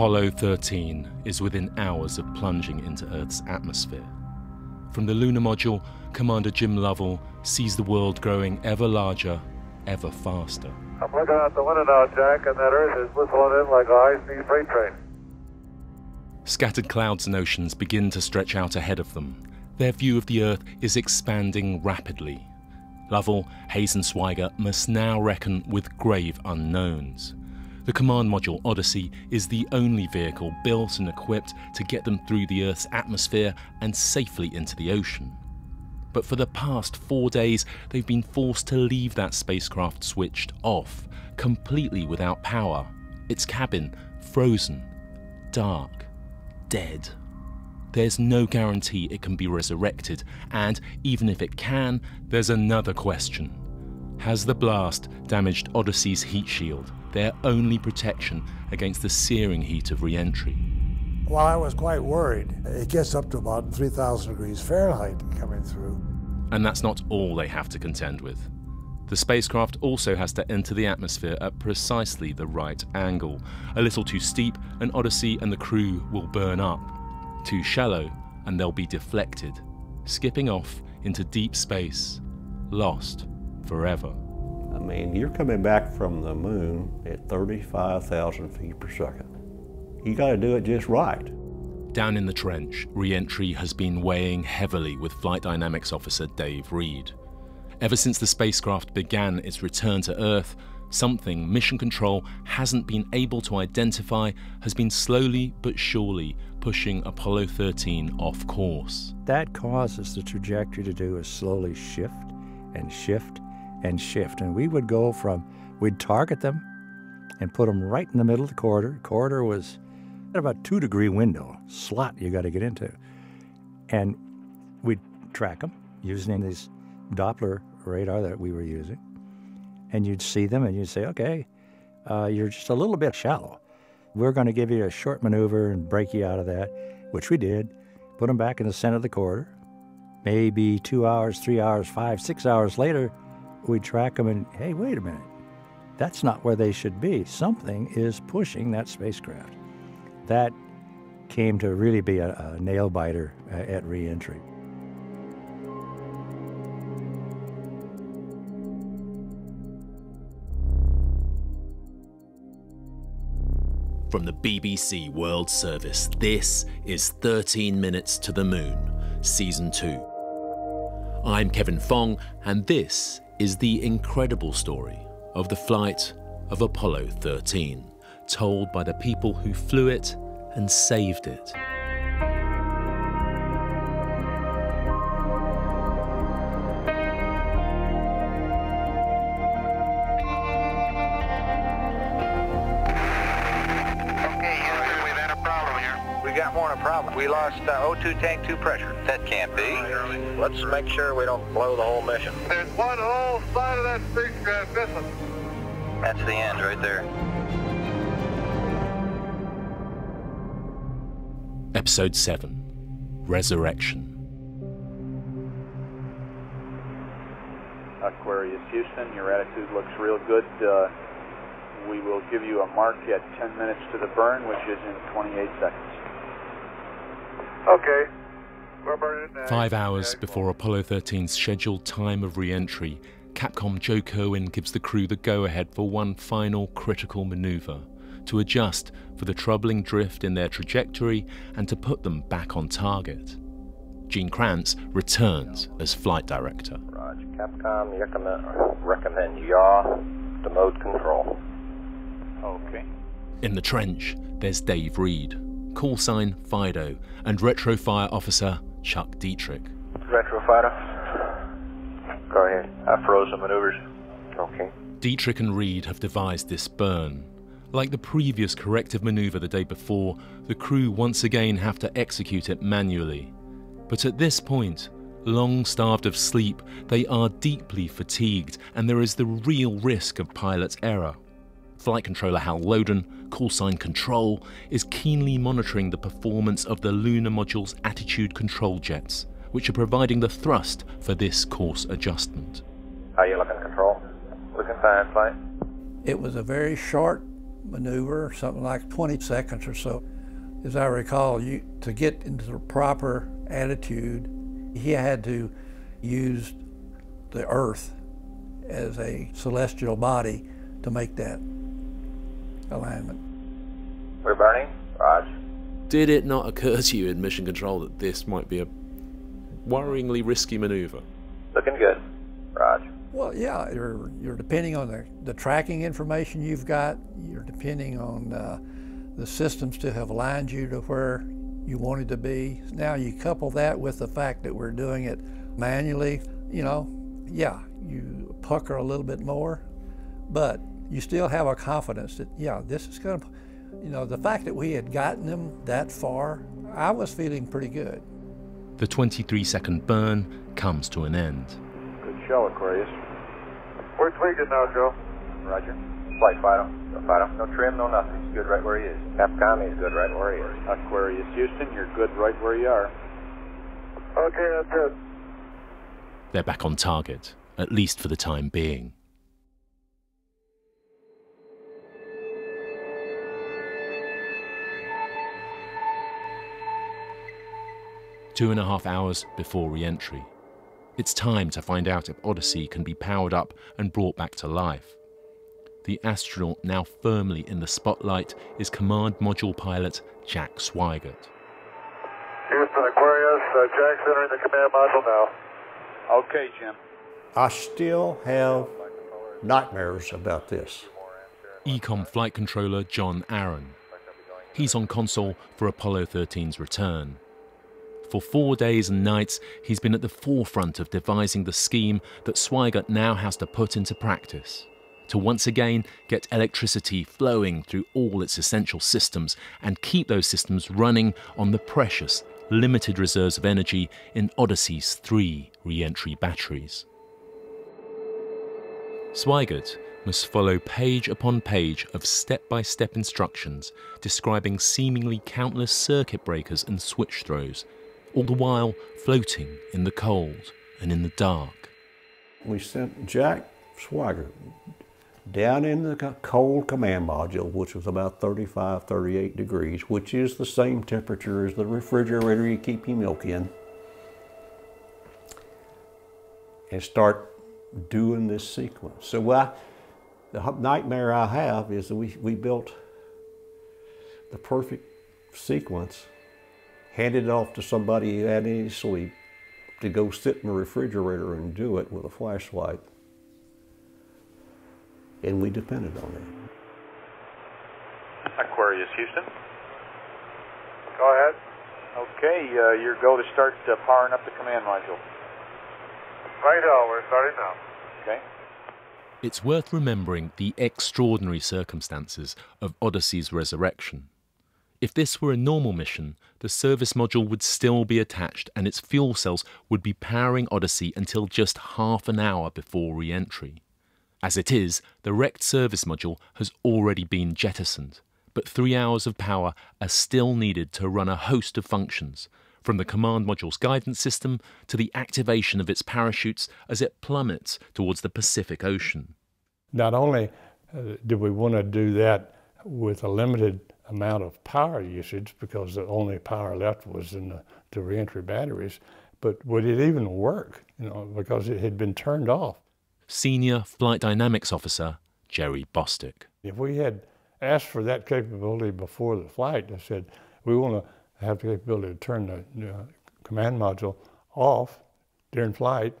Apollo 13 is within hours of plunging into Earth's atmosphere. From the lunar module, Commander Jim Lovell sees the world growing ever larger, ever faster. I'm looking out the window now, Jack, and that Earth is whistling in like a high-speed freight train. Scattered clouds and oceans begin to stretch out ahead of them. Their view of the Earth is expanding rapidly. Lovell, Haise and Swigert must now reckon with grave unknowns. The command module Odyssey is the only vehicle built and equipped to get them through the Earth's atmosphere and safely into the ocean. But for the past four days, they've been forced to leave that spacecraft switched off, completely without power, its cabin frozen, dark, dead. There's no guarantee it can be resurrected, and even if it can, there's another question. Has the blast damaged Odyssey's heat shield, their only protection against the searing heat of re entry? Well, I was quite worried. It gets up to about 3,000 degrees Fahrenheit coming through. And that's not all they have to contend with. The spacecraft also has to enter the atmosphere at precisely the right angle. A little too steep, and Odyssey and the crew will burn up. Too shallow, and they'll be deflected, skipping off into deep space, lost forever. I mean, you're coming back from the moon at 35,000 feet per second. You got to do it just right. Down in the trench, re entry has been weighing heavily with Flight Dynamics Officer Dave Reed. Ever since the spacecraft began its return to Earth, something Mission Control hasn't been able to identify has been slowly but surely pushing Apollo 13 off course. That causes the trajectory to do is slowly shift and shift and shift. And we would go from, we'd target them and put them right in the middle of the corridor. Corridor was about two degree window slot you got to get into. And we'd track them using this Doppler radar that we were using. And you'd see them and you'd say, okay, uh, you're just a little bit shallow. We're going to give you a short maneuver and break you out of that, which we did. Put them back in the center of the corridor. Maybe two hours, three hours, five, six hours later, we'd track them and, hey, wait a minute. That's not where they should be. Something is pushing that spacecraft. That came to really be a, a nail biter uh, at reentry. From the BBC World Service, this is 13 Minutes to the Moon, Season 2. I'm Kevin Fong, and this is the incredible story of the flight of Apollo 13, told by the people who flew it and saved it. Lost uh, O2 tank 2 pressure. That can't be. Let's make sure we don't blow the whole mission. There's one whole side of that spacecraft missing. That's the end right there. Episode 7 Resurrection. Aquarius Houston, your attitude looks real good. Uh, we will give you a mark at 10 minutes to the burn, which is in 28 seconds. Okay. We're burning now. Five hours before Apollo 13's scheduled time of re entry, Capcom Joe Kerwin gives the crew the go ahead for one final critical maneuver to adjust for the troubling drift in their trajectory and to put them back on target. Gene Kranz returns as flight director. Roger. Capcom, recommend, recommend yaw to mode control. Okay. In the trench, there's Dave Reed, call sign Fido, and retrofire officer Chuck Dietrich. Retrofighter. Go ahead. I froze the maneuvers. Okay. Dietrich and Reed have devised this burn. Like the previous corrective maneuver the day before, the crew once again have to execute it manually. But at this point, long starved of sleep, they are deeply fatigued and there is the real risk of pilot error. Flight controller Hal Loden, callsign Control, is keenly monitoring the performance of the lunar module's attitude control jets, which are providing the thrust for this course adjustment. How you looking, Control? Looking fine, flight. It was a very short maneuver, something like 20 seconds or so. As I recall, you, to get into the proper attitude, he had to use the earth as a celestial body to make that alignment. We're burning. Raj. Did it not occur to you in mission control that this might be a worryingly risky maneuver? Looking good. Raj. Well, yeah, you're, you're depending on the, the tracking information you've got. You're depending on uh, the systems to have aligned you to where you wanted to be. Now you couple that with the fact that we're doing it manually, you know, yeah, you pucker a little bit more, but you still have a confidence that, yeah, this is going to, you know, the fact that we had gotten them that far, I was feeling pretty good. The 23 second burn comes to an end. Good show, Aquarius. We're tweaking now, Joe. Roger. Flight Fido. No Fido. No trim, no nothing. He's good right where he is. Capcom, he's good right where he is. Aquarius Houston, you're good right where you are. Okay, that's it. They're back on target, at least for the time being. Two and a half hours before re entry. It's time to find out if Odyssey can be powered up and brought back to life. The astronaut now firmly in the spotlight is Command Module pilot Jack Swigert. Houston Aquarius, uh, Jack's entering the command module now. Okay, Jim. I still have nightmares about this. EECOM flight controller John Aaron. He's on console for Apollo 13's return. For four days and nights, he's been at the forefront of devising the scheme that Swigert now has to put into practice. To once again get electricity flowing through all its essential systems and keep those systems running on the precious, limited reserves of energy in Odyssey's three re entry batteries. Swigert must follow page upon page of step by step instructions describing seemingly countless circuit breakers and switch throws, all the while floating in the cold and in the dark. We sent Jack Swigert down in the cold command module, which was about 35, 38 degrees, which is the same temperature as the refrigerator you keep your milk in, and start doing this sequence. So I, the nightmare I have is that we, we built the perfect sequence, handed it off to somebody who had any sleep to go sit in the refrigerator and do it with a flashlight and we depended on it. Aquarius Houston. Go ahead. Okay, uh, your go to start uh, powering up the command module. Right on, we're starting now. Okay. It's worth remembering the extraordinary circumstances of Odyssey's resurrection. If this were a normal mission, the service module would still be attached and its fuel cells would be powering Odyssey until just half an hour before re entry. As it is, the wrecked service module has already been jettisoned, but three hours of power are still needed to run a host of functions, from the command module's guidance system to the activation of its parachutes as it plummets towards the Pacific Ocean. Not only uh, did we want to do that with a limited amount of power usage, because the only power left was in the, the reentry batteries, but would it even work? You know, because it had been turned off. Senior Flight Dynamics Officer Jerry Bostick. If we had asked for that capability before the flight, I said, we want to have the capability to turn the uh, command module off during flight,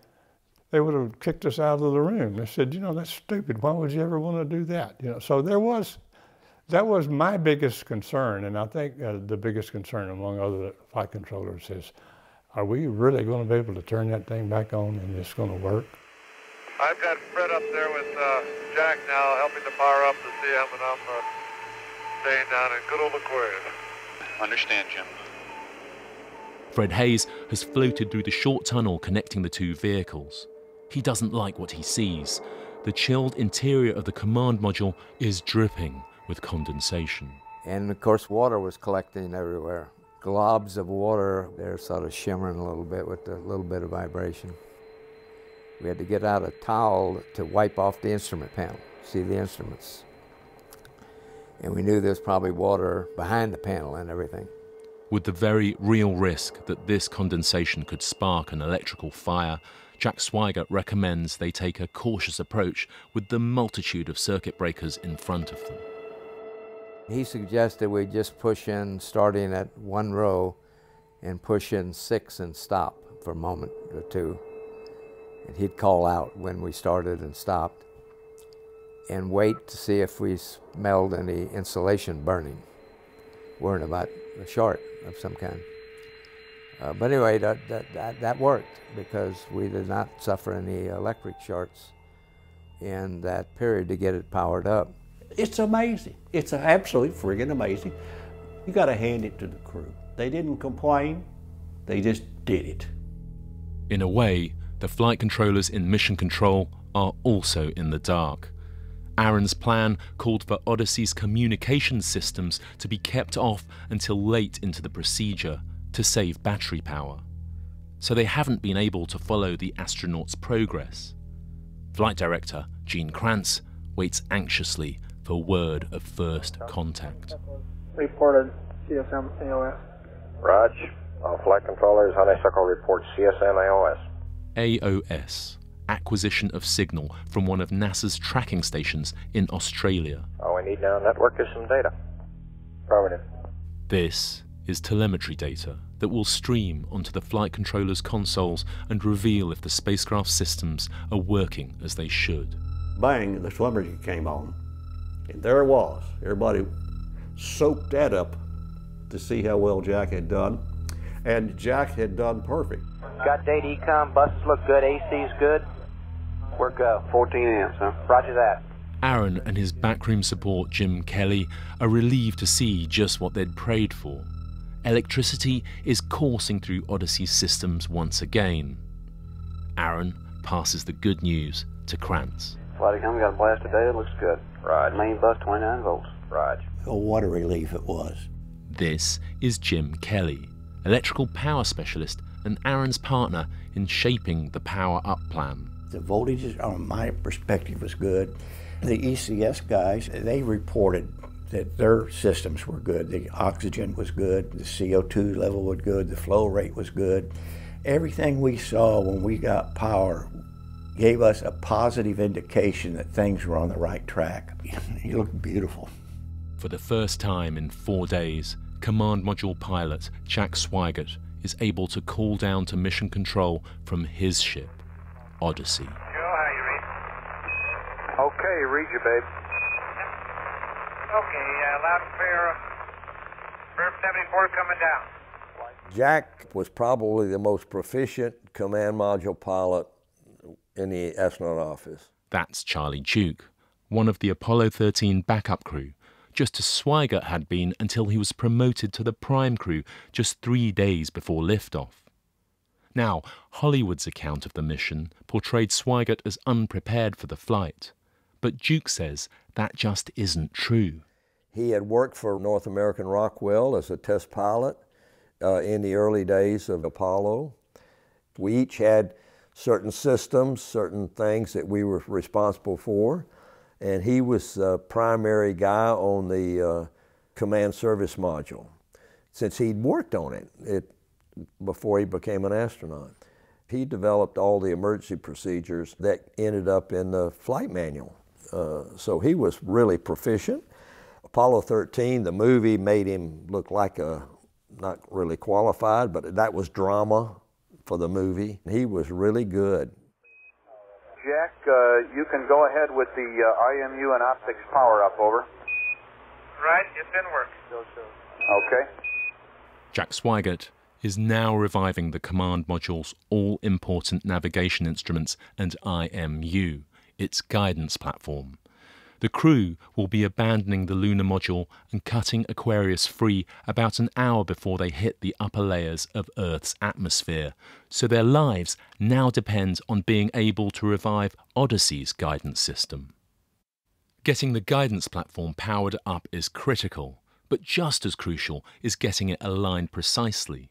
they would have kicked us out of the room. They said, you know, that's stupid. Why would you ever want to do that? You know, so there was, that was my biggest concern, and I think uh, the biggest concern among other flight controllers is, are we really going to be able to turn that thing back on and it's going to work? I've got Fred up there with uh, Jack now, helping to power up the CM, and I'm uh, staying down in good old Aquarius. Understand, Jim. Fred Haise has floated through the short tunnel connecting the two vehicles. He doesn't like what he sees. The chilled interior of the command module is dripping with condensation. And of course, water was collecting everywhere. Globs of water, they're sort of shimmering a little bit with a little bit of vibration. We had to get out a towel to wipe off the instrument panel, see the instruments. And we knew there's probably water behind the panel and everything. With the very real risk that this condensation could spark an electrical fire, Jack Swigert recommends they take a cautious approach with the multitude of circuit breakers in front of them. He suggested we just push in starting at one row and push in six and stop for a moment or two. And he'd call out when we started and stopped and wait to see if we smelled any insulation burning. Worrying about a short of some kind. Uh, but anyway, that, that, that, that, worked because we did not suffer any electric shorts in that period to get it powered up. It's amazing. It's absolutely friggin' amazing. You got to hand it to the crew. They didn't complain, they just did it. In a way, the flight controllers in Mission Control are also in the dark. Aaron's plan called for Odyssey's communication systems to be kept off until late into the procedure to save battery power. So they haven't been able to follow the astronauts' progress. Flight director Gene Kranz waits anxiously for word of first contact. Reported CSM AOS. Raj, all flight controllers, Honeysuckle report CSM AOS. AOS, acquisition of signal from one of NASA's tracking stations in Australia. All we need now network is some data. Affirmative. This is telemetry data that will stream onto the flight controller's consoles and reveal if the spacecraft systems are working as they should. Bang, the telemetry came on. And there it was. Everybody soaked that up to see how well Jack had done. And Jack had done perfect. Got data EECOM, buses look good, AC's good. We're go. 14 amps, huh? Roger that. Aaron and his backroom support, Jim Kelly, are relieved to see just what they'd prayed for. Electricity is coursing through Odyssey's systems once again. Aaron passes the good news to Kranz. Flight come, got a blast today, data, looks good. Right. Main bus 29 volts. Right. Oh, what a relief it was. This is Jim Kelly, electrical power specialist and Aaron's partner in shaping the Power Up plan. The voltages, on my perspective, was good. The ECS guys, they reported that their systems were good. The oxygen was good, the CO2 level was good, the flow rate was good. Everything we saw when we got power gave us a positive indication that things were on the right track. He looked beautiful. For the first time in four days, Command Module pilot Jack Swigert is able to call down to mission control from his ship, Odyssey. Joe, how you read? Okay, read you, babe. Okay, uh, loud and clear. Verb 74 coming down. Jack was probably the most proficient command module pilot in the astronaut office. That's Charlie Duke, one of the Apollo 13 backup crew, just as Swigert had been until he was promoted to the prime crew just three days before liftoff. Now, Hollywood's account of the mission portrayed Swigert as unprepared for the flight, but Duke says that just isn't true. He had worked for North American Rockwell as a test pilot uh, in the early days of Apollo. We each had certain systems, certain things that we were responsible for, and he was the primary guy on the uh, command service module since he'd worked on it, it before he became an astronaut. He developed all the emergency procedures that ended up in the flight manual. Uh, so he was really proficient. Apollo 13, the movie made him look like a not really qualified, but that was drama for the movie. He was really good. Jack, uh, you can go ahead with the uh, IMU and optics power up, over. Right, it's in work. Okay. Jack Swigert is now reviving the command module's all important navigation instruments and IMU, its guidance platform. The crew will be abandoning the lunar module and cutting Aquarius free about an hour before they hit the upper layers of Earth's atmosphere, so their lives now depend on being able to revive Odyssey's guidance system. Getting the guidance platform powered up is critical, but just as crucial is getting it aligned precisely.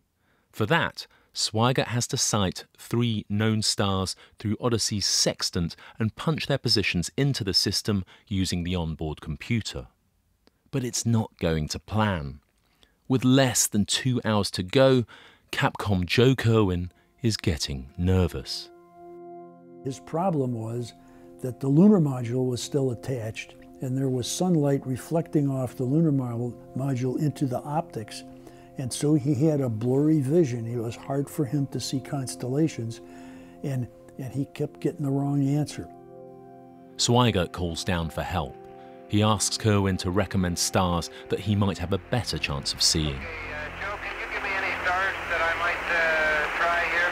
For that, Swigert has to sight three known stars through Odyssey's sextant and punch their positions into the system using the onboard computer. But it's not going to plan. With less than two hours to go, Capcom Joe Kerwin is getting nervous. His problem was that the lunar module was still attached and there was sunlight reflecting off the lunar module into the optics. And so he had a blurry vision. It was hard for him to see constellations, and, and he kept getting the wrong answer. Swigert calls down for help. He asks Kerwin to recommend stars that he might have a better chance of seeing. Okay, Joe, can you give me any stars that I might try here?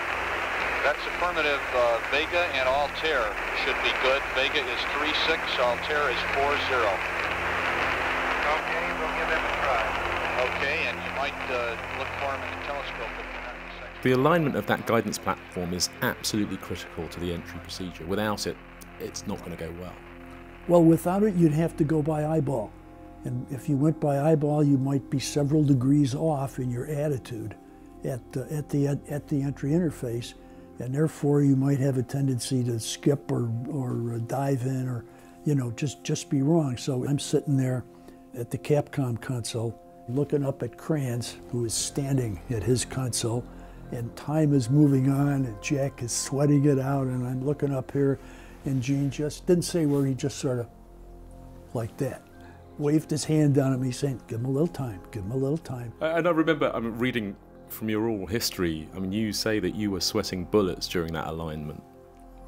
That's affirmative, uh, Vega and Altair should be good. Vega is 3-6, Altair is 4-0. Okay, we'll give them a try. Okay, and you might uh, look for them in the telescope The alignment of that guidance platform is absolutely critical to the entry procedure. Without it, it's not going to go well. Well, without it, you'd have to go by eyeball. And if you went by eyeball, you might be several degrees off in your attitude at, uh, at, the, at the entry interface and therefore you might have a tendency to skip or, or uh, dive in or you know just just be wrong so i'm sitting there at the capcom console looking up at kranz who is standing at his console and time is moving on and jack is sweating it out and i'm looking up here and gene just didn't say where he just sort of like that waved his hand down at me saying give him a little time give him a little time and i remember i'm reading from your oral history, I mean, you say that you were sweating bullets during that alignment.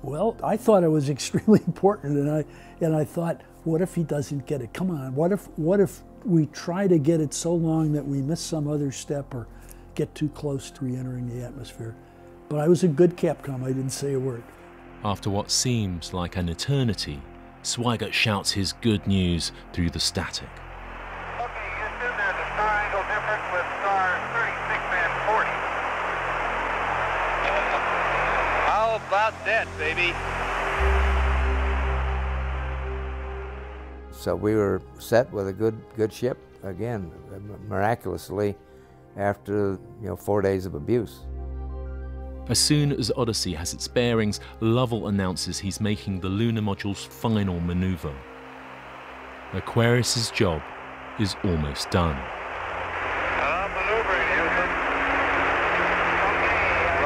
Well, I thought it was extremely important, and I and I thought, what if he doesn't get it? Come on, what if what if we try to get it so long that we miss some other step or get too close to re-entering the atmosphere? But I was a good Capcom. I didn't say a word. After what seems like an eternity, Swigert shouts his good news through the static. About that, baby? So we were set with a good good ship again, miraculously, after you know four days of abuse. As soon as Odyssey has its bearings, Lovell announces he's making the lunar module's final maneuver. Aquarius's job is almost done.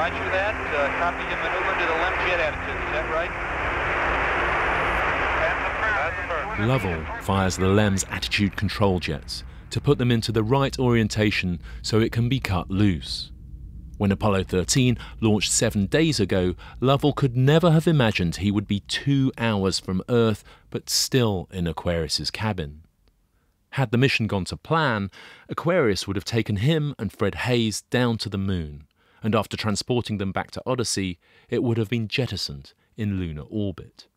Roger that. Uh, copy your maneuver to the LEM jet attitude. Is that right? Lovell fires the LEM's attitude control jets to put them into the right orientation so it can be cut loose. When Apollo 13 launched seven days ago, Lovell could never have imagined he would be two hours from Earth, but still in Aquarius's cabin. Had the mission gone to plan, Aquarius would have taken him and Fred Haise down to the moon and after transporting them back to Odyssey, it would have been jettisoned in lunar orbit.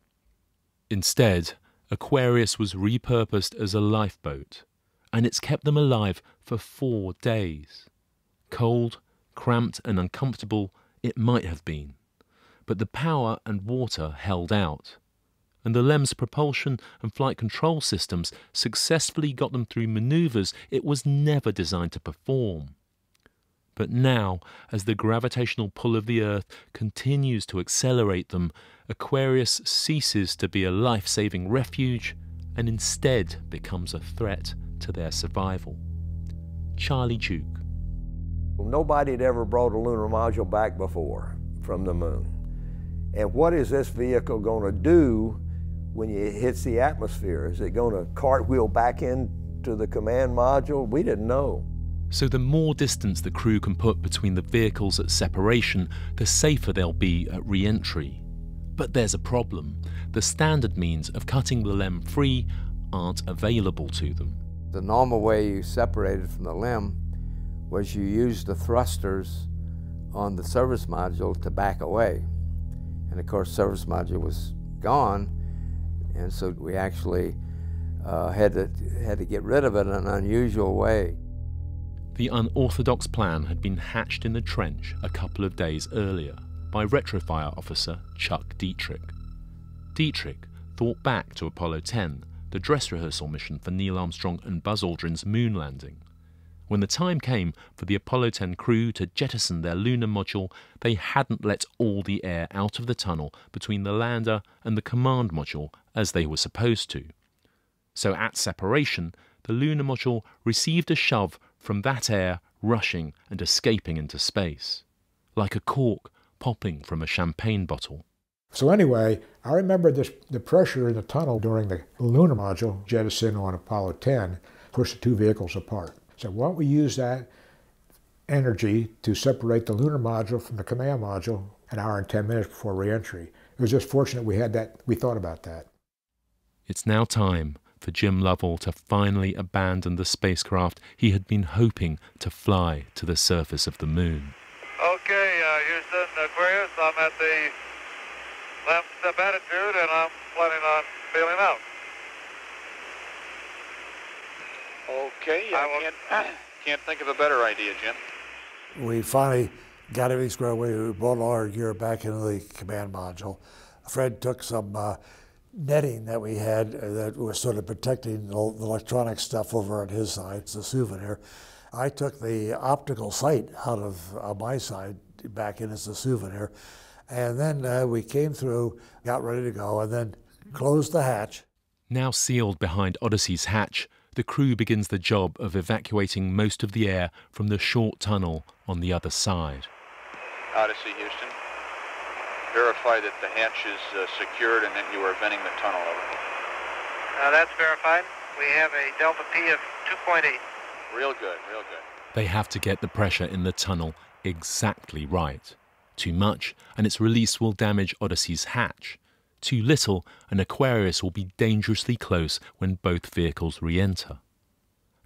Instead, Aquarius was repurposed as a lifeboat, and it's kept them alive for four days. Cold, cramped, and uncomfortable it might have been, but the power and water held out, and the LEM's propulsion and flight control systems successfully got them through maneuvers it was never designed to perform. But now, as the gravitational pull of the Earth continues to accelerate them, Aquarius ceases to be a life saving refuge and instead becomes a threat to their survival. Charlie Duke. Well, Nobody had ever brought a lunar module back before from the moon. And what is this vehicle going to do when it hits the atmosphere? Is it going to cartwheel back into the command module? We didn't know. So, the more distance the crew can put between the vehicles at separation, the safer they'll be at re entry. But there's a problem. The standard means of cutting the LEM free aren't available to them. The normal way you separated from the LEM was you used the thrusters on the service module to back away. And of course, service module was gone, and so we actually uh, had, to, had to get rid of it in an unusual way. The unorthodox plan had been hatched in the trench a couple of days earlier by retrofire officer Chuck Dietrich. Dietrich thought back to Apollo 10, the dress rehearsal mission for Neil Armstrong and Buzz Aldrin's moon landing. When the time came for the Apollo 10 crew to jettison their lunar module, they hadn't let all the air out of the tunnel between the lander and the command module as they were supposed to. So at separation, the lunar module received a shove from that air rushing and escaping into space, like a cork popping from a champagne bottle. So anyway, I remember this, the pressure in the tunnel during the lunar module jettison on Apollo 10 pushed the two vehicles apart. So why don't we use that energy to separate the lunar module from the command module an hour and 10 minutes before reentry. It was just fortunate we had that, we thought about that. It's now time for Jim Lovell to finally abandon the spacecraft he had been hoping to fly to the surface of the moon. Okay, uh, Houston, Aquarius, I'm at the left step attitude and I'm planning on bailing out. Okay, I can't, can't think of a better idea, Jim. We finally got everything squared away. We brought all our gear back into the command module. Fred took some uh, netting that we had uh, that was sort of protecting the electronic stuff over on his side. It's a souvenir. I took the optical sight out of uh, my side back in as a souvenir. And then uh, we came through, got ready to go, and then closed the hatch. Now sealed behind Odyssey's hatch, the crew begins the job of evacuating most of the air from the short tunnel on the other side. Odyssey, Houston. Verify that the hatch is uh, secured and that you are venting the tunnel over. Uh, that's verified. We have a delta P of 2.8. Real good, real good. They have to get the pressure in the tunnel exactly right. Too much, and its release will damage Odyssey's hatch. Too little, and Aquarius will be dangerously close when both vehicles re enter.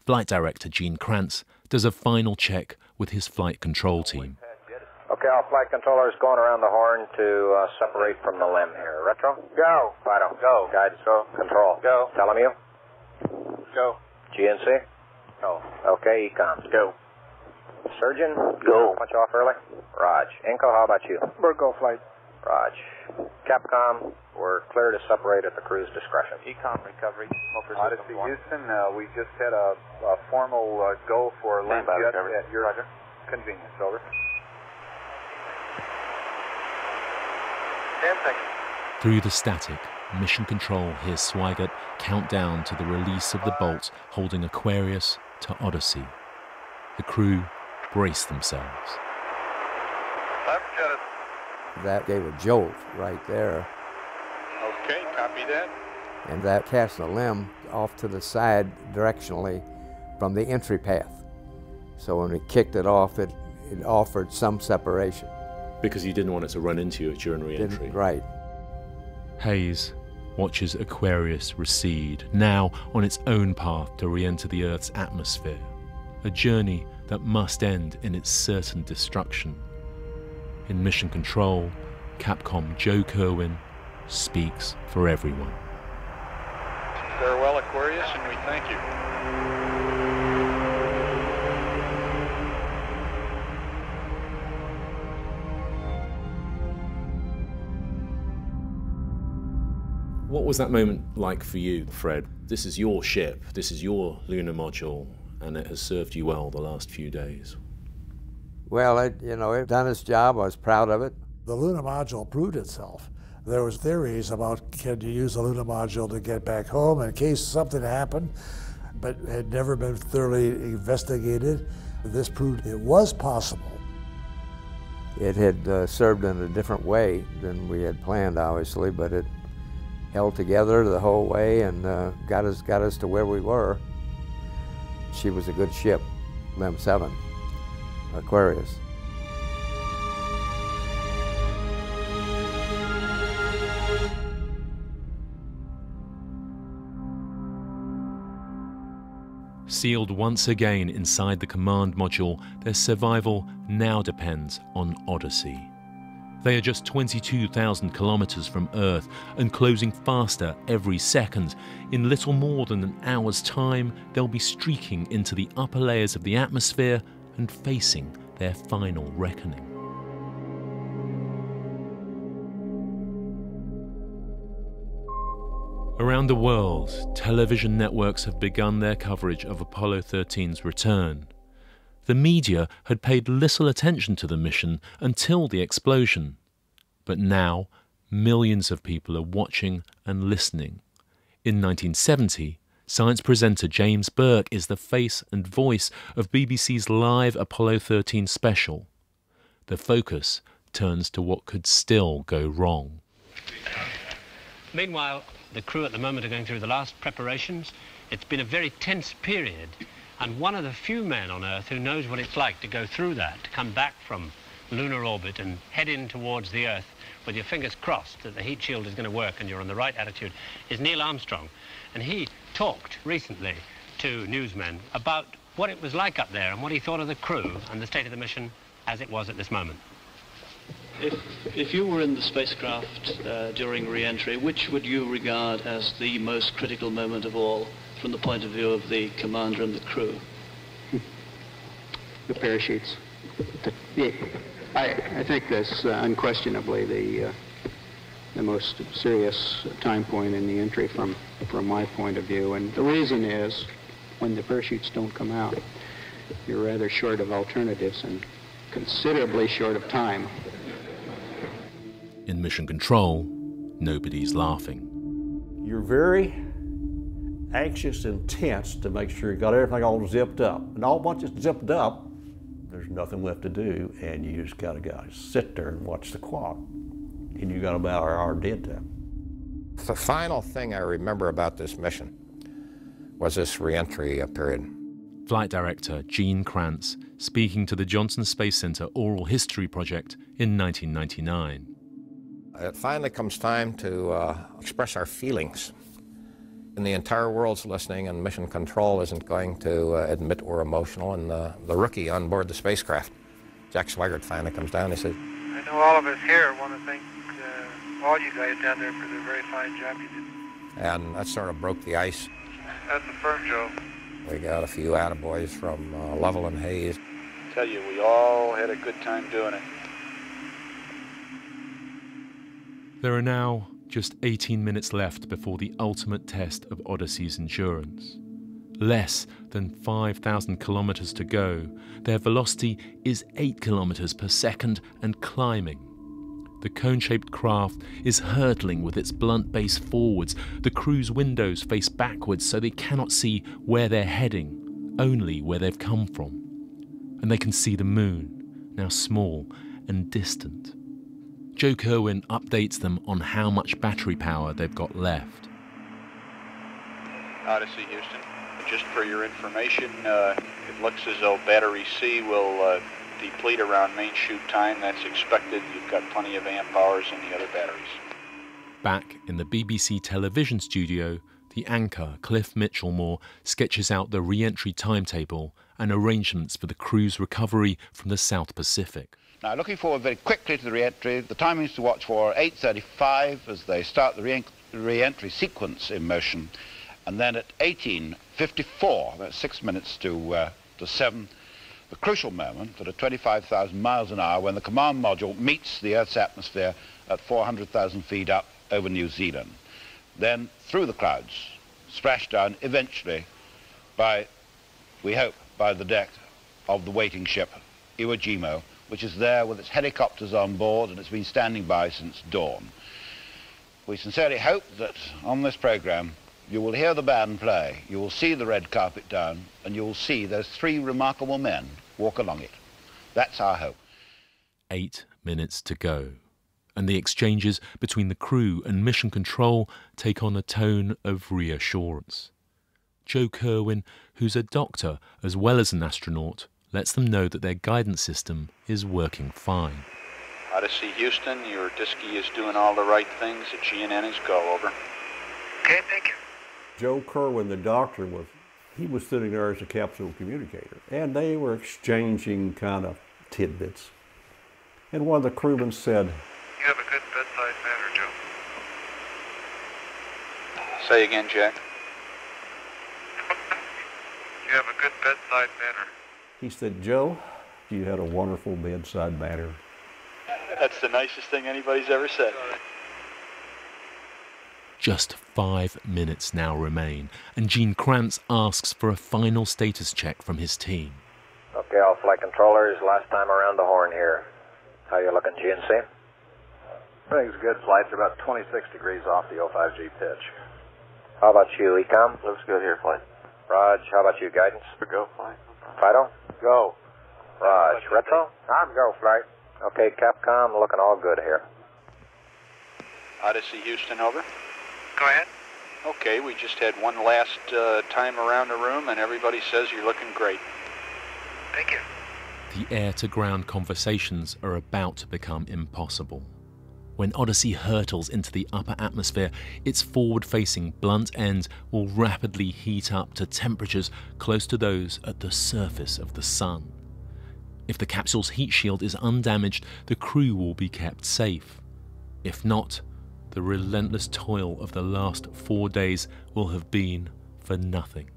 Flight Director Gene Kranz does a final check with his flight control team. Okay, all flight controllers going around the horn to uh, separate from the LEM here. Retro? Go. Fido. Go. Guidance. Go. Control. Go. TELMU? Go. GNC? Go. Okay, EECOM. Go. Surgeon? Go. Punch off early? Raj. Inco, how about you? We're go flight. Raj. Capcom, we're clear to separate at the crew's discretion. EECOM recovery. Odyssey Houston, uh, we just had a, a formal uh, go for Stand by, Jet recovery. at your Roger. convenience. Over. 10 seconds. Through the static, Mission Control hears Swigert count down to the release of the bolt holding Aquarius to Odyssey. The crew brace themselves. That gave a jolt right there, Okay, copy that. and that cast a LEM off to the side directionally from the entry path. So when we kicked it off, it, it offered some separation. Because you didn't want it to run into you during Didn't- Right. Haise watches Aquarius recede, now on its own path to re enter the Earth's atmosphere, a journey that must end in its certain destruction. In Mission Control, Capcom Joe Kerwin speaks for everyone. Farewell, Aquarius, and we thank you. What was that moment like for you, Fred? This is your ship, this is your lunar module, and it has served you well the last few days. Well, it, you know, it done its job. I was proud of it. The lunar module proved itself. There was theories about can you use the lunar module to get back home in case something happened, but had never been thoroughly investigated. This proved it was possible. It had uh, served in a different way than we had planned, obviously, but it held together the whole way and uh, got us got us to where we were. She was a good ship, LEM 7, Aquarius. Sealed once again inside the command module, their survival now depends on Odyssey. They are just 22,000 kilometers from Earth and closing faster every second. In little more than an hour's time, they'll be streaking into the upper layers of the atmosphere and facing their final reckoning. Around the world, television networks have begun their coverage of Apollo 13's return. The media had paid little attention to the mission until the explosion. But now, millions of people are watching and listening. In 1970, Science presenter James Burke is the face and voice of BBC's live Apollo 13 special. The focus turns to what could still go wrong. Meanwhile, the crew at the moment are going through the last preparations. It's been a very tense period, and one of the few men on Earth who knows what it's like to go through that, to come back from lunar orbit and head in towards the Earth with your fingers crossed that the heat shield is going to work and you're on the right attitude, is Neil Armstrong. And he talked recently to newsmen about what it was like up there and what he thought of the crew and the state of the mission as it was at this moment. If, if you were in the spacecraft uh, during re-entry, which would you regard as the most critical moment of all from the point of view of the commander and the crew? The parachutes. The, I, I, think that's uh, unquestionably the uh, the most serious time point in the entry from, from my point of view. And the reason is when the parachutes don't come out, you're rather short of alternatives and considerably short of time. In mission control, nobody's laughing. You're very anxious and tense to make sure you got everything all zipped up. And all once it's zipped up, there's nothing left to do, and you just gotta go sit there and watch the clock and you got about our dead time. The final thing I remember about this mission was this reentry period. Flight Director Gene Kranz speaking to the Johnson Space Center Oral History Project in 1999. It finally comes time to uh, express our feelings. And the entire world's listening, and Mission Control isn't going to uh, admit we're emotional. And the, the rookie on board the spacecraft, Jack Swigert, finally comes down. He says, I know all of us here want to thank all you guys down there for the very fine job you did. And that sort of broke the ice. That's the firm, Joe. We got a few attaboys from uh, Lovell and Haise. Tell you, we all had a good time doing it. There are now just 18 minutes left before the ultimate test of Odyssey's endurance. Less than 5,000 kilometers to go. Their velocity is 8 kilometers per second and climbing. The cone shaped craft is hurtling with its blunt base forwards. The crew's windows face backwards so they cannot see where they're heading, only where they've come from. And they can see the moon, now small and distant. Joe Kerwin updates them on how much battery power they've got left. Odyssey, Houston. Just for your information, uh, it looks as though battery C will uh, deplete around main chute time. That's expected. You've got plenty of amp hours in the other batteries. Back in the BBC television studio, the anchor, Cliff Michelmore, sketches out the re entry timetable and arrangements for the crew's recovery from the South Pacific. Now, looking forward very quickly to the re-entry, the timings to watch for are 8.35 as they start the re-entry sequence in motion, and then at 18.54, that's six minutes to, uh, to 7, the crucial moment at 25,000 miles an hour when the command module meets the Earth's atmosphere at 400,000 feet up over New Zealand. Then through the clouds, splash down eventually by, we hope, by the deck of the waiting ship Iwo Jima, which is there with its helicopters on board and it's been standing by since dawn. We sincerely hope that on this program you will hear the band play, you will see the red carpet down, and you will see those three remarkable men walk along it. That's our hope. Eight minutes to go, and the exchanges between the crew and mission control take on a tone of reassurance. Joe Kerwin, who's a doctor as well as an astronaut, lets them know that their guidance system is working fine. Odyssey Houston, your DSKY is doing all the right things. The GNN is go, over. Okay, thank you. Joe Kerwin, the doctor, was he was sitting there as a capsule communicator, and they were exchanging kind of tidbits. And one of the crewmen said, "You have a good bedside manner, Joe." Say again, Jack. you have a good bedside manner. He said, "Joe, you had a wonderful bedside manner." That's the nicest thing anybody's ever said. Just five minutes now remain, and Gene Kranz asks for a final status check from his team. Okay, all flight controllers, last time around the horn here. How you looking, GNC? Everything's good. Flights are about 26 degrees off the 05G pitch. How about you, EECOM? Looks good here, flight. Raj, how about you, guidance? Go, flight. Fido? Go. Raj, retro? I'm go, flight. Okay, Capcom, looking all good here. Odyssey Houston, over. Go ahead. Okay, we just had one last uh, time around the room, and everybody says you're looking great. Thank you. The air to ground conversations are about to become impossible. When Odyssey hurtles into the upper atmosphere, its forward facing blunt end will rapidly heat up to temperatures close to those at the surface of the Sun. If the capsule's heat shield is undamaged, the crew will be kept safe. If not, the relentless toil of the last four days will have been for nothing.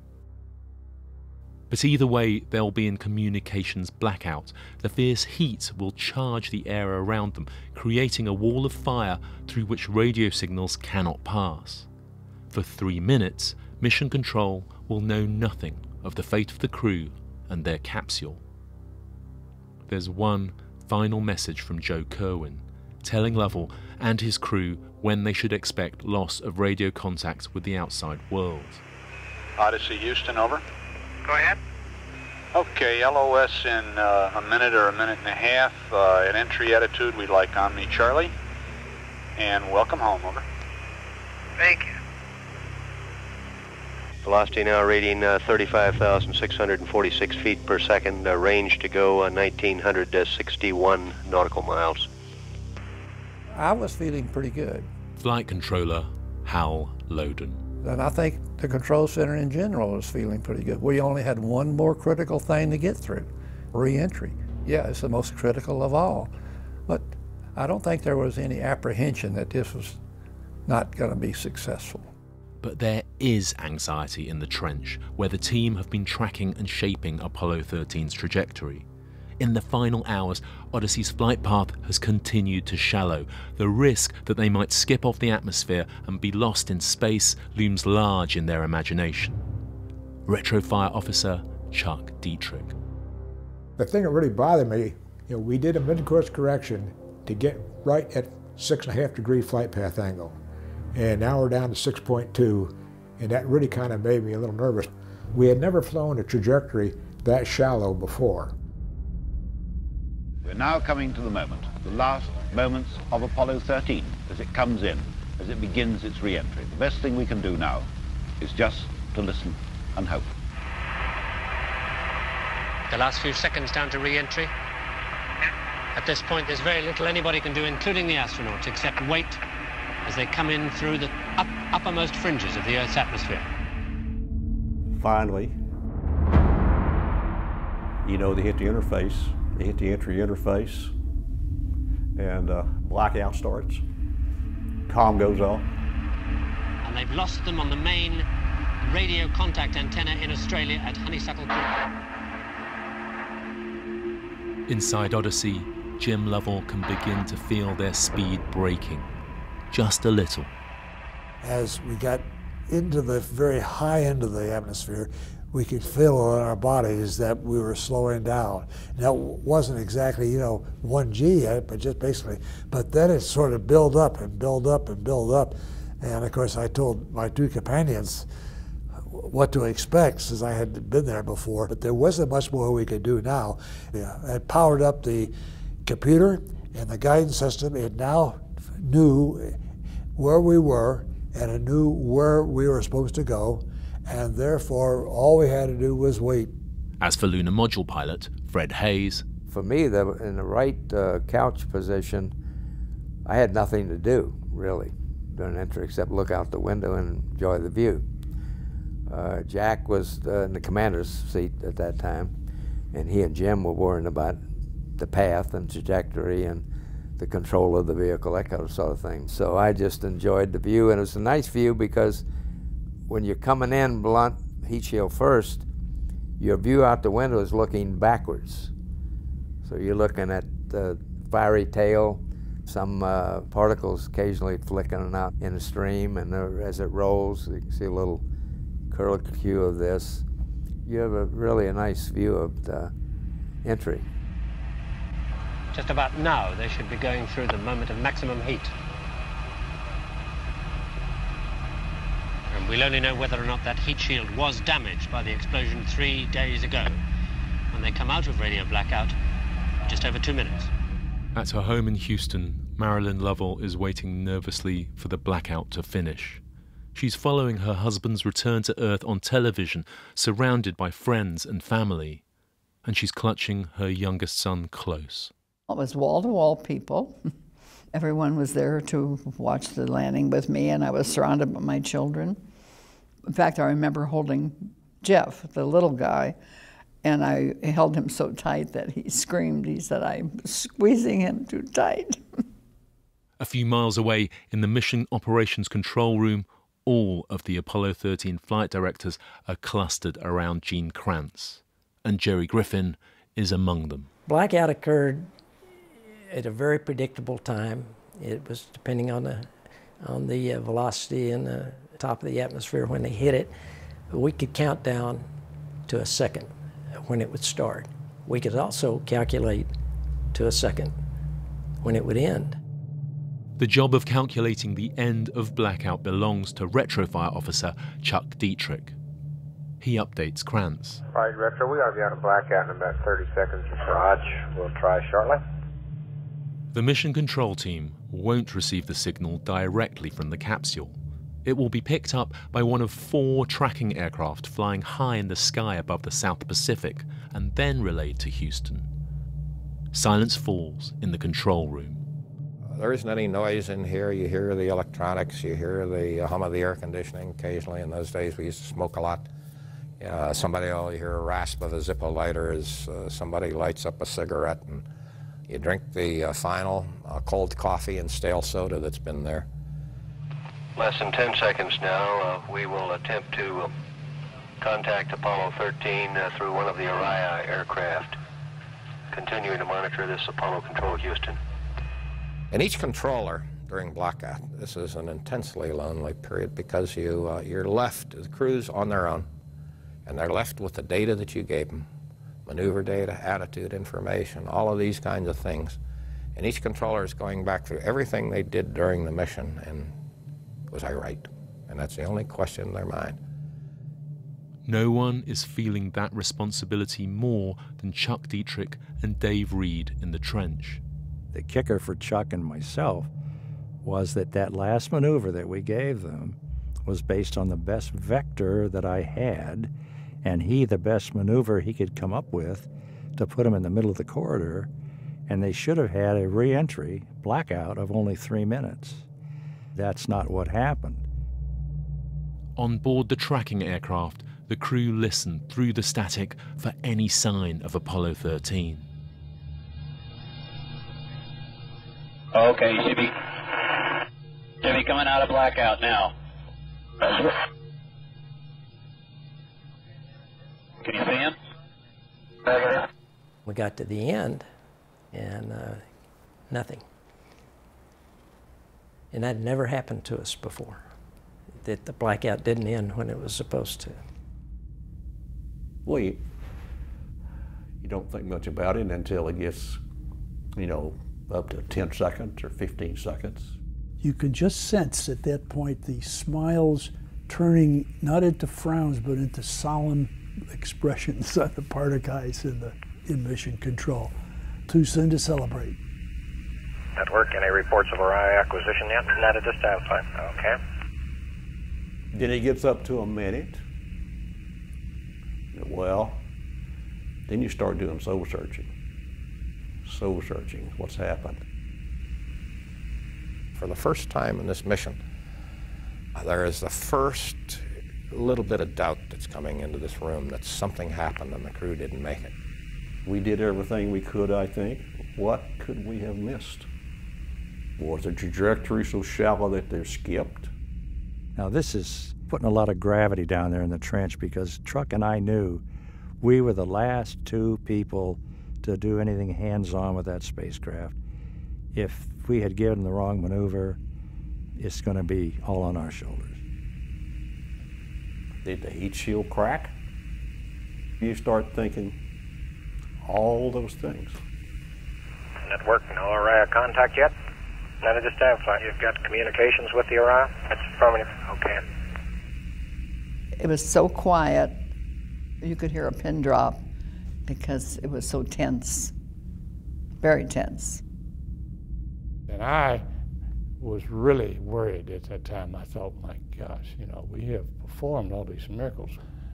But either way, they'll be in communications blackout. The fierce heat will charge the air around them, creating a wall of fire through which radio signals cannot pass. For three minutes, Mission Control will know nothing of the fate of the crew and their capsule. There's one final message from Joe Kerwin, telling Lovell and his crew when they should expect loss of radio contact with the outside world. Odyssey Houston, over. Go ahead. Okay, LOS in uh, a minute or a minute and a half. Uh, at entry attitude, we'd like Omni Charlie. And welcome home, over. Thank you. Velocity now reading uh, 35,646 feet per second. Uh, range to go uh, 1,961 nautical miles. I was feeling pretty good. Flight controller Hal Loden. And I think the control center in general was feeling pretty good. We only had one more critical thing to get through reentry. Yeah, it's the most critical of all. But I don't think there was any apprehension that this was not going to be successful. But there is anxiety in the trench, where the team have been tracking and shaping Apollo 13's trajectory. In the final hours, Odyssey's flight path has continued to shallow. The risk that they might skip off the atmosphere and be lost in space looms large in their imagination. Retrofire officer Chuck Dietrich. The thing that really bothered me, you know, we did a mid-course correction to get right at six and a half degree flight path angle. And now we're down to 6.2, and that really kind of made me a little nervous. We had never flown a trajectory that shallow before. We're now coming to the moment, the last moments of Apollo 13 as it comes in, as it begins its re-entry. The best thing we can do now is just to listen and hope. The last few seconds down to re-entry. At this point, there's very little anybody can do, including the astronauts, except wait as they come in through the up, uppermost fringes of the Earth's atmosphere. Finally, you know, they hit the interface, they hit the entry interface, and uh, blackout starts. Com goes off. And they've lost them on the main radio contact antenna in Australia at Honeysuckle Creek. Inside Odyssey, Jim Lovell can begin to feel their speed breaking. Just a little. As we got into the very high end of the atmosphere, we could feel in our bodies that we were slowing down. Now, it wasn't exactly, you know, 1G yet, but just basically, but then it sort of built up and built up and built up. And of course, I told my two companions what to expect since I had been there before, but there wasn't much more we could do now. Yeah, I powered up the computer and the guidance system. It now knew where we were and it knew where we were supposed to go, and therefore all we had to do was wait. As for lunar module pilot Fred Haise, For me, the, in the right uh, couch position, I had nothing to do really during entry except look out the window and enjoy the view. Uh, Jack was uh, in the commander's seat at that time, and he and Jim were worrying about the path and trajectory and the control of the vehicle, that kind of sort of thing. So I just enjoyed the view, and it was a nice view because when you're coming in blunt heat shield first, your view out the window is looking backwards. So you're looking at the fiery tail, some uh, particles occasionally flicking out in the stream, and uh, as it rolls, you can see a little curlicue of this. You have a really a nice view of the entry. Just about now, they should be going through the moment of maximum heat. And We'll only know whether or not that heat shield was damaged by the explosion three days ago when they come out of radio blackout just over two minutes. At her home in Houston, Marilyn Lovell is waiting nervously for the blackout to finish. She's following her husband's return to Earth on television, surrounded by friends and family. And she's clutching her youngest son close. It was wall to wall people. Everyone was there to watch the landing with me, and I was surrounded by my children. In fact, I remember holding Jeff, the little guy, and I held him so tight that he screamed. He said, I'm squeezing him too tight. A few miles away in the Mission Operations Control Room, all of the Apollo 13 flight directors are clustered around Gene Kranz, and Gerry Griffin is among them. Blackout occurred at a very predictable time. It was depending on the on the uh, velocity and the top of the atmosphere when they hit it. We could count down to a second when it would start. We could also calculate to a second when it would end. The job of calculating the end of blackout belongs to retrofire officer Chuck Dietrich. He updates Kranz. Right, retro, we ought to be out of blackout in about 30 seconds. Raj, we'll try shortly. The mission control team won't receive the signal directly from the capsule. It will be picked up by one of four tracking aircraft flying high in the sky above the South Pacific and then relayed to Houston. Silence falls in the control room. There isn't any noise in here. You hear the electronics, you hear the hum of the air conditioning occasionally. In those days, we used to smoke a lot. Uh, somebody will hear a rasp of a Zippo lighter as uh, somebody lights up a cigarette, and you drink the uh, final uh, cold coffee and stale soda that's been there. Less than 10 seconds now. Uh, we will attempt to uh, contact Apollo 13 through one of the Orion aircraft. Continuing to monitor this Apollo Control Houston. And each controller during blackout, this is an intensely lonely period because you, uh, you're left, the crew's on their own, and they're left with the data that you gave them, maneuver data, attitude information, all of these kinds of things. And each controller is going back through everything they did during the mission, and was I right? And that's the only question in their mind. No one is feeling that responsibility more than Chuck Dietrich and Dave Reed in the trench. The kicker for Chuck and myself was that that last maneuver that we gave them was based on the best vector that I had, and he the best maneuver he could come up with to put him in the middle of the corridor, and they should have had a reentry blackout of only three minutes. That's not what happened. On board the tracking aircraft, the crew listened through the static for any sign of Apollo 13. Okay, you should be, should be coming out of blackout now. Can you see him? We got to the end, and uh, nothing. And that never happened to us before, that the blackout didn't end when it was supposed to. Well, you, you don't think much about it until it gets, you know, up to 10 seconds or 15 seconds. You can just sense at that point the smiles turning not into frowns but into solemn expressions on the part of guys in the in mission control. Too soon to celebrate. Network, any reports of Orion acquisition yet? Not at this time, fine. Okay. Then it gets up to a minute. Well, then you start doing soul searching soul searching, what's happened. For the first time in this mission, there is the first little bit of doubt that's coming into this room that something happened and the crew didn't make it. We did everything we could, I think. What could we have missed? Was the trajectory so shallow that they're skipped? Now, this is putting a lot of gravity down there in the trench because Chuck and I knew we were the last two people to do anything hands on with that spacecraft. If we had given the wrong maneuver, it's going to be all on our shoulders. Did the heat shield crack? You start thinking all those things. Network, no Orion contact yet? Not at this time, flight. You've got communications with the Orion? That's affirmative. Okay. It was so quiet, you could hear a pin drop because it was so tense, very tense. And I was really worried at that time. I thought, my gosh, you know, we have performed all these miracles,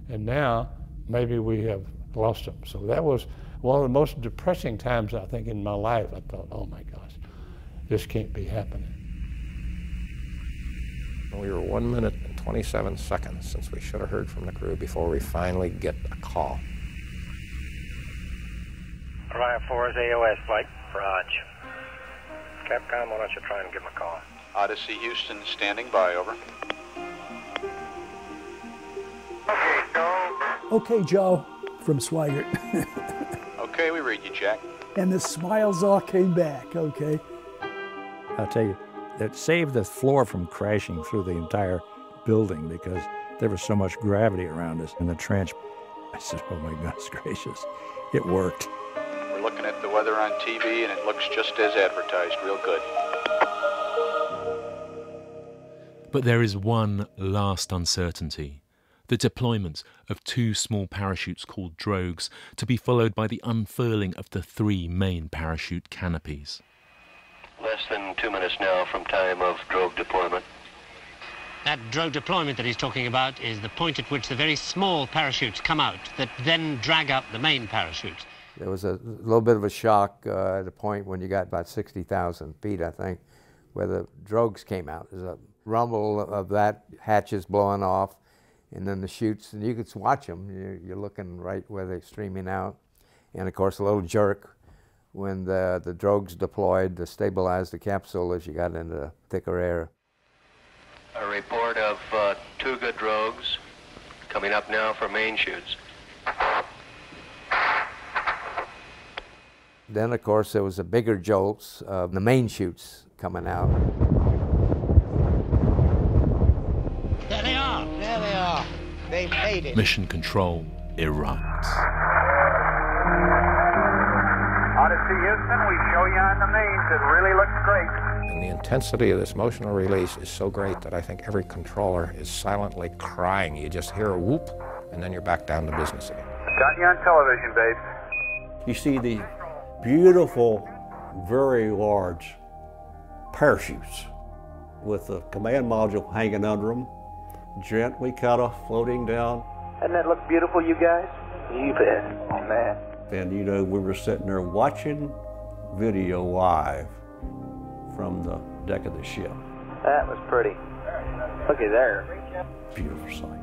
and now maybe we have lost them. So that was one of the most depressing times I think in my life. I thought, oh my gosh, this can't be happening. We were one minute and 27 seconds since we should have heard from the crew before we finally get a call. Orion 4 is AOS flight. Raj. Capcom, why don't you try and give him a call? Odyssey Houston standing by, over. Okay, Joe, from Swigert. Okay, we read you, Jack. and the smiles all came back, okay? I'll tell you, that saved the floor from crashing through the entire building because there was so much gravity around us in the trench. I said, oh my goodness gracious, it worked. We're looking at the weather on TV, and it looks just as advertised. Real good. But there is one last uncertainty the deployment of two small parachutes called drogues, to be followed by the unfurling of the three main parachute canopies. Less than two minutes now from time of drogue deployment. That drogue deployment that he's talking about is the point at which the very small parachutes come out that then drag up the main parachutes. There was a little bit of a shock uh, at a point when you got about 60,000 feet, I think, where the drogues came out. There's a rumble of that, hatches blowing off, and then the chutes, and you could watch them. You're, you're looking right where they're streaming out. And of course, a little jerk when the, the drogues deployed to stabilize the capsule as you got into thicker air. A report of uh, two good drogues coming up now for main chutes. Then, of course, there was the bigger jolts of the main chutes coming out. There they are. There they are. They made it. Mission control erupts. Odyssey Houston, we show you on the mains. It really looks great. And the intensity of this motional release is so great that I think every controller is silently crying. You just hear a whoop, and then you're back down to business again. Got you on television, babe. You see the beautiful, very large parachutes with the command module hanging under them, gently kind of floating down. Doesn't that look beautiful, you guys? You bet. Oh, man. And you know, we were sitting there watching video live from the deck of the ship. That was pretty. Looky there. Beautiful sight.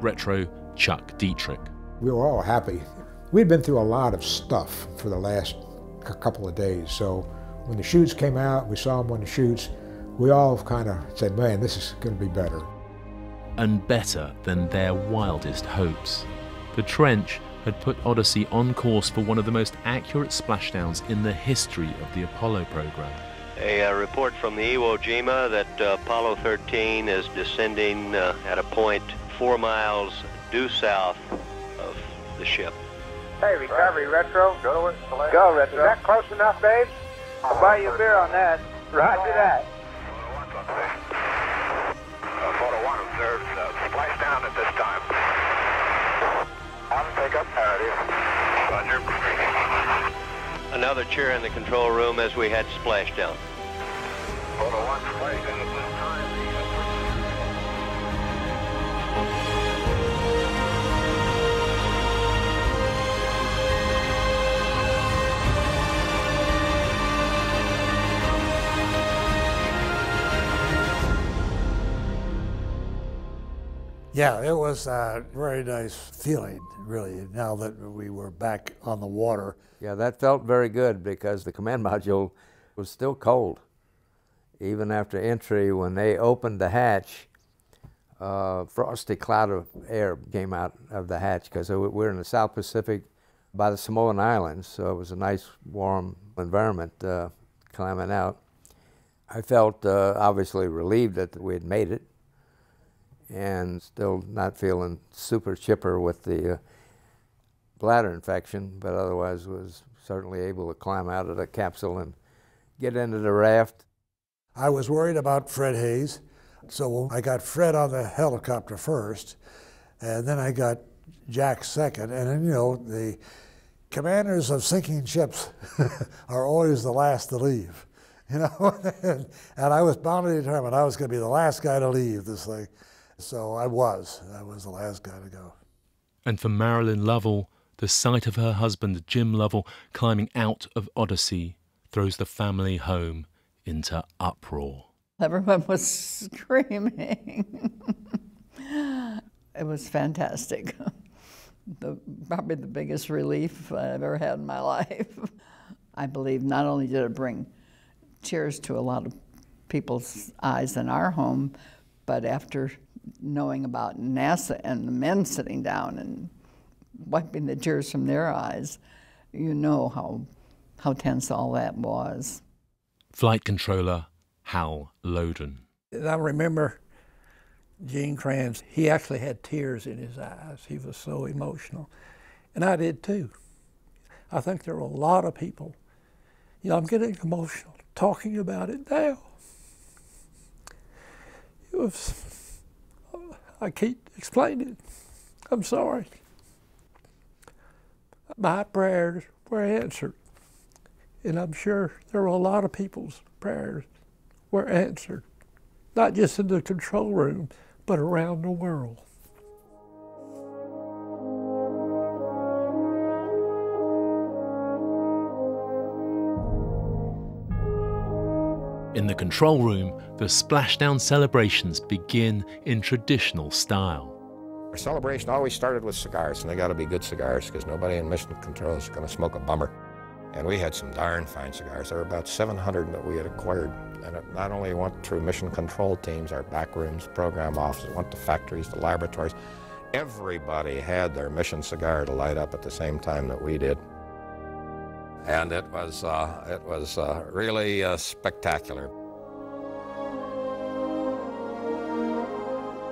Retro Chuck Dietrich. We were all happy. We'd been through a lot of stuff for the last c- couple of days. So when the chutes came out, we saw them on the chutes, we all kind of said, man, this is going to be better. and better than their wildest hopes. The trench had put Odyssey on course for one of the most accurate splashdowns in the history of the Apollo program. A uh, report from the Iwo Jima that uh, Apollo 13 is descending uh, at a point four miles due south of the ship. Hey, recovery, Retro. Go to it. Go, Retro. Is that close enough, babes? I'll buy you a beer on that. Roger that. Photo one observed On pickup parity. Roger. Another chair in the control room as we had splashdown. Yeah, it was a very nice feeling, really, now that we were back on the water. Yeah, that felt very good because the command module was still cold. Even after entry, when they opened the hatch, a frosty cloud of air came out of the hatch because we were in the South Pacific by the Samoan Islands, so it was a nice, warm environment uh, climbing out. I felt uh, obviously relieved that we had made it and still not feeling super chipper with the uh, bladder infection, but otherwise was certainly able to climb out of the capsule and get into the raft. I was worried about Fred Haise, so I got Fred on the helicopter first, and then I got Jack second, and then you know the commanders of sinking ships are always the last to leave, you know. and, I was bound and determined I was going to be the last guy to leave this thing, so I was. I was the last guy to go. And for Marilyn Lovell, the sight of her husband Jim Lovell climbing out of Odyssey throws the family home into uproar. Everyone was screaming. it was fantastic. The, probably the biggest relief I've ever had in my life. I believe not only did it bring tears to a lot of people's eyes in our home, but after knowing about NASA and the men sitting down and wiping the tears from their eyes, you know how, how tense all that was. Flight controller Hal Loden. I remember Gene Kranz, he actually had tears in his eyes. He was so emotional. And I did too. I think there were a lot of people. You know, I'm getting emotional talking about it now. It was, I keep explaining. I'm sorry. My prayers were answered. And I'm sure there were a lot of people's prayers were answered, not just in the control room, but around the world. In the control room, the splashdown celebrations begin in traditional style. Our celebration always started with cigars, and they got to be good cigars because nobody in mission control is going to smoke a bummer. And we had some darn fine cigars. There were about 700 that we had acquired. And it not only went through mission control teams, our back rooms, program offices, went to factories, the laboratories. Everybody had their mission cigar to light up at the same time that we did. And it was, uh, it was uh, really uh, spectacular.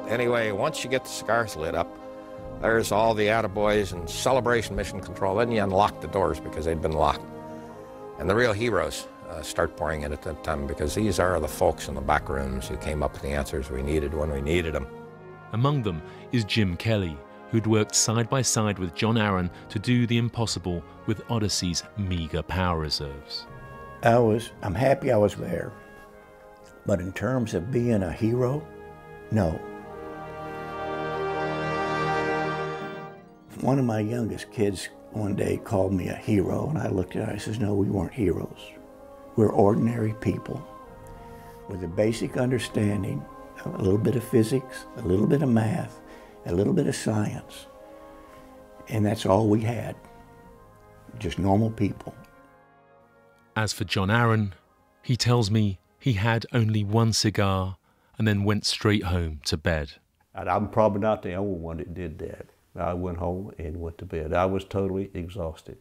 Anyway, once you get the cigars lit up, there's all the attaboys and celebration mission control. Then you unlock the doors because they'd been locked. And the real heroes uh, start pouring in at that time because these are the folks in the back rooms who came up with the answers we needed when we needed them. Among them is Jim Kelly, who'd worked side by side with John Aaron to do the impossible with Odyssey's meager power reserves. I was, I'm happy I was there. But in terms of being a hero, no. One of my youngest kids one day called me a hero, and I looked at her, I says, no, we weren't heroes. We're ordinary people with a basic understanding a little bit of physics, a little bit of math, a little bit of science. And that's all we had. Just normal people. As for John Aaron, he tells me he had only one cigar and then went straight home to bed. And I'm probably not the only one that did that. I went home and went to bed. I was totally exhausted.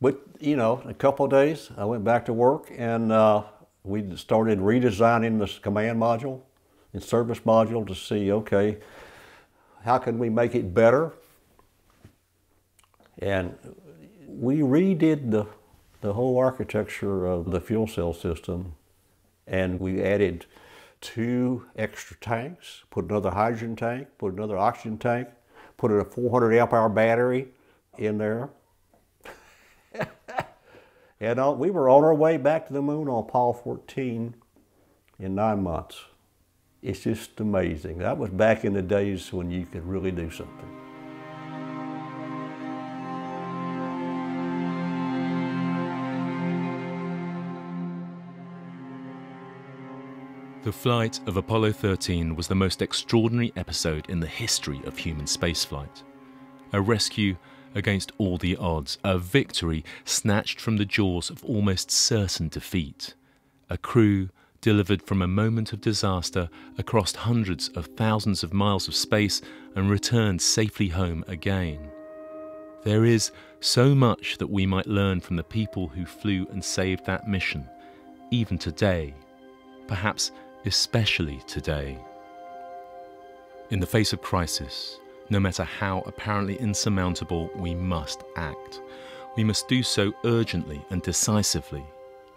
But, you know, a couple of days, I went back to work and uh, we started redesigning this command module and service module to see, okay, how can we make it better? And we redid the, the whole architecture of the fuel cell system and we added two extra tanks, put another hydrogen tank, put another oxygen tank, put a 400 amp hour battery in there. and uh, we were on our way back to the moon on Apollo 14 in nine months. It's just amazing. That was back in the days when you could really do something. The flight of Apollo 13 was the most extraordinary episode in the history of human spaceflight. A rescue against all the odds, a victory snatched from the jaws of almost certain defeat, a crew delivered from a moment of disaster across hundreds of thousands of miles of space and returned safely home again. There is so much that we might learn from the people who flew and saved that mission, even today, perhaps especially today. In the face of crisis, no matter how apparently insurmountable, we must act. We must do so urgently and decisively.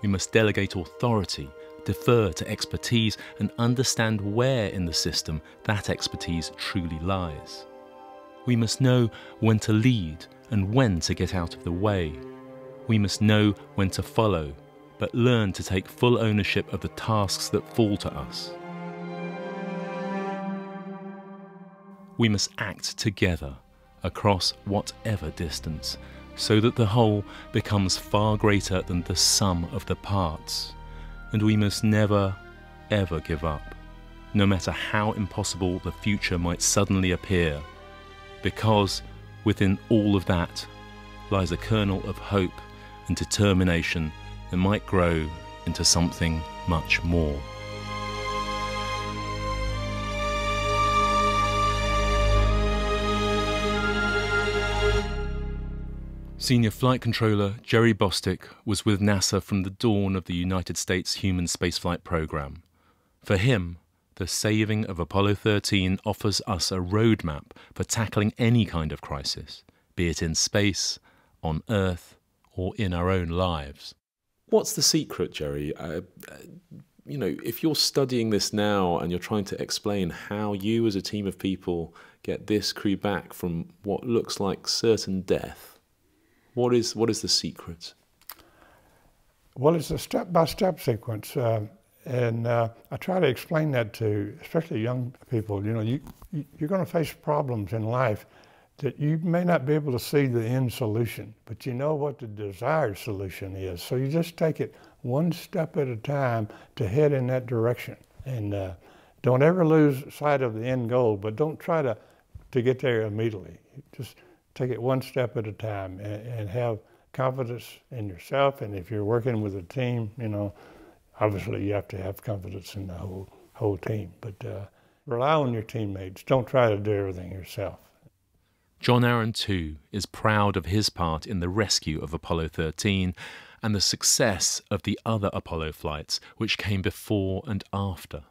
We must delegate authority, defer to expertise, and understand where in the system that expertise truly lies. We must know when to lead and when to get out of the way. We must know when to follow, but learn to take full ownership of the tasks that fall to us. We must act together across whatever distance, so that the whole becomes far greater than the sum of the parts. And we must never, ever give up, no matter how impossible the future might suddenly appear, because within all of that lies a kernel of hope and determination that might grow into something much more. Senior Flight Controller Jerry Bostick was with NASA from the dawn of the United States human spaceflight program. For him, the saving of Apollo 13 offers us a roadmap for tackling any kind of crisis, be it in space, on Earth, or in our own lives. What's the secret, Jerry? Uh, you know, if you're studying this now and you're trying to explain how you as a team of people get this crew back from what looks like certain death, what is what is the secret? Well, it's a step-by-step sequence, uh, and uh, I try to explain that to especially young people. You know, you, you you're going to face problems in life that you may not be able to see the end solution, but you know what the desired solution is. So you just take it one step at a time to head in that direction, and uh, don't ever lose sight of the end goal. But don't try to to get there immediately. Just take it one step at a time and, and have confidence in yourself. And if you're working with a team, you know, obviously you have to have confidence in the whole whole team. But uh, rely on your teammates. Don't try to do everything yourself. John Aaron, too, is proud of his part in the rescue of Apollo 13 and the success of the other Apollo flights which came before and after.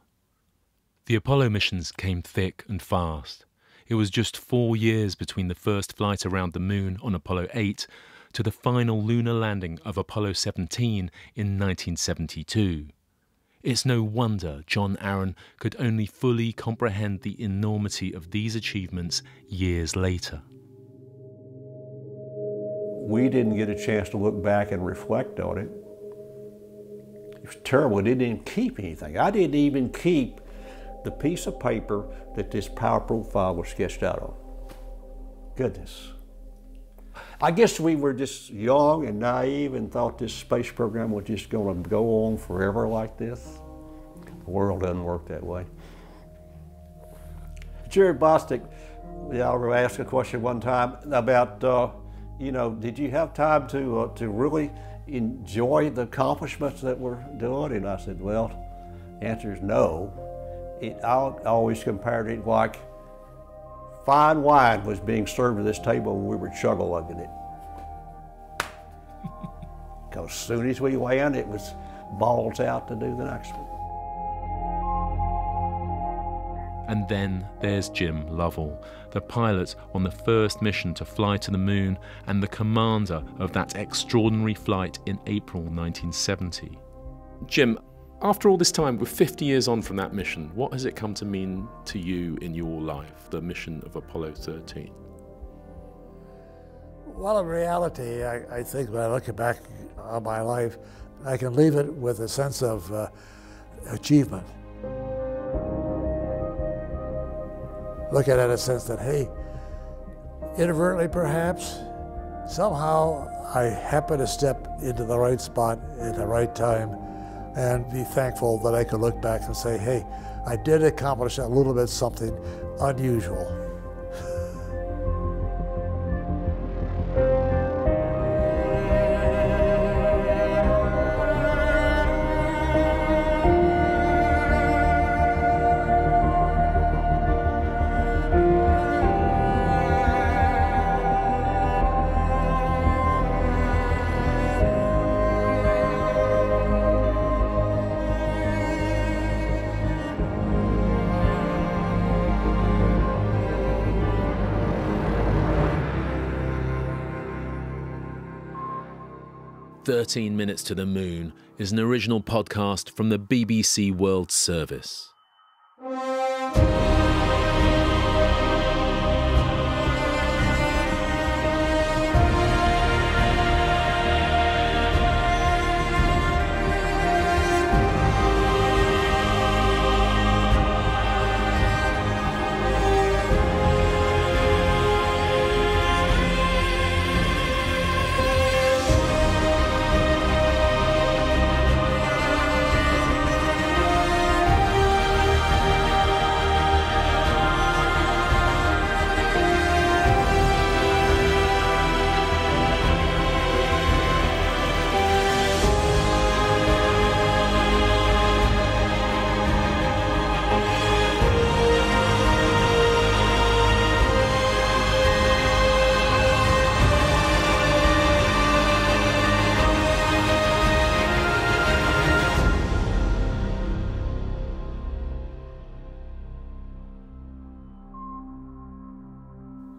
The Apollo missions came thick and fast. It was just four years between the first flight around the moon on Apollo 8 to the final lunar landing of Apollo 17 in 1972. It's no wonder John Aaron could only fully comprehend the enormity of these achievements years later. We didn't get a chance to look back and reflect on it. It was terrible. It didn't even keep anything. I didn't even keep the piece of paper that this power profile was sketched out on. Goodness. I guess we were just young and naive and thought this space program was just going to go on forever like this. The world doesn't work that way. Jerry Bostick, yeah, I asked a question one time about, uh, you know, did you have time to uh, to really enjoy the accomplishments that we're doing? And I said, well, the answer is no it, I always compared it like fine wine was being served at this table and we were chug-a-lugging it. Because as soon as we went, it was balls out to do the next one. And then there's Jim Lovell, the pilot on the first mission to fly to the moon and the commander of that extraordinary flight in April 1970. Jim, after all this time, we're 50 years on from that mission, what has it come to mean to you in your life, the mission of Apollo 13? Well, in reality, I, I think when I look back on my life, I can leave it with a sense of uh, achievement. Look at it in a sense that, hey, inadvertently perhaps, somehow I happen to step into the right spot at the right time and be thankful that I could look back and say, hey, I did accomplish a little bit something unusual. 13 Minutes to the Moon is an original podcast from the BBC World Service.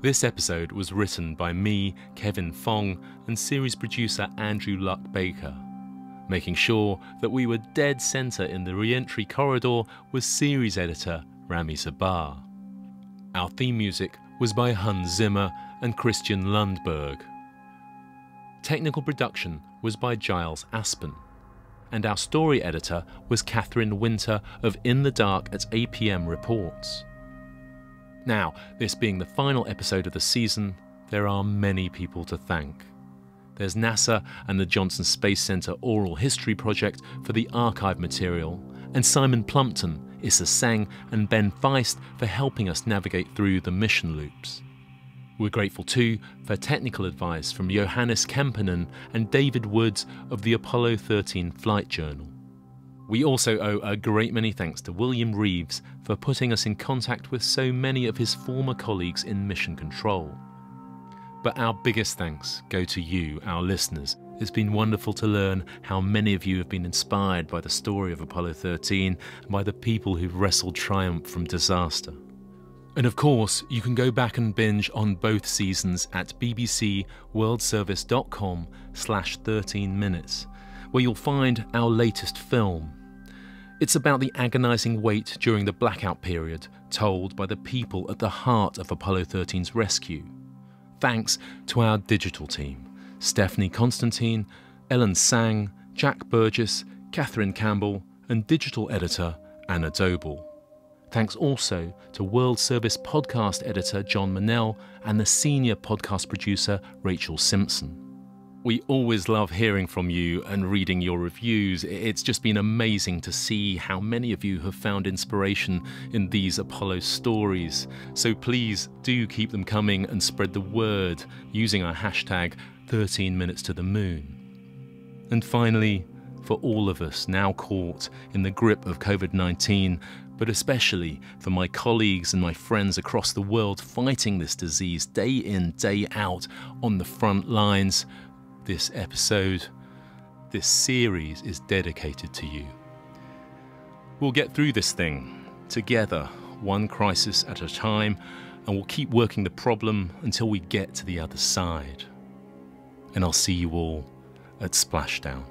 This episode was written by me, Kevin Fong, and series producer Andrew Luck Baker. Making sure that we were dead centre in the re entry corridor was series editor Rami Tzabar. Our theme music was by Hans Zimmer and Christian Lundberg. Technical production was by Giles Aspen. And our story editor was Catherine Winter of In the Dark at APM Reports. Now, this being the final episode of the season, there are many people to thank. There's NASA and the Johnson Space Center Oral History Project for the archive material, and Simon Plumpton, Issa Seng, and Ben Feist for helping us navigate through the mission loops. We're grateful too for technical advice from Johannes Kemppanen and David Woods of the Apollo 13 Flight Journal. We also owe a great many thanks to William Reeves for putting us in contact with so many of his former colleagues in Mission Control. But our biggest thanks go to you, our listeners. It's been wonderful to learn how many of you have been inspired by the story of Apollo 13 and by the people who've wrestled triumph from disaster. And of course, you can go back and binge on both seasons at bbcworldservice.com slash 13 minutes, where you'll find our latest film, it's about the agonising wait during the blackout period, told by the people at the heart of Apollo 13's rescue. Thanks to our digital team Stephanie Constantine, Ellen Sang, Jack Burgess, Catherine Campbell, and digital editor Anna Doble. Thanks also to World Service podcast editor John Manel and the senior podcast producer Rachel Simpson. We always love hearing from you and reading your reviews. It's just been amazing to see how many of you have found inspiration in these Apollo stories. So please do keep them coming and spread the word using our hashtag 13 minutes to the moon. And finally, for all of us now caught in the grip of COVID 19, but especially for my colleagues and my friends across the world fighting this disease day in, day out on the front lines, this episode, this series is dedicated to you. We'll get through this thing together, one crisis at a time, and we'll keep working the problem until we get to the other side. And I'll see you all at Splashdown.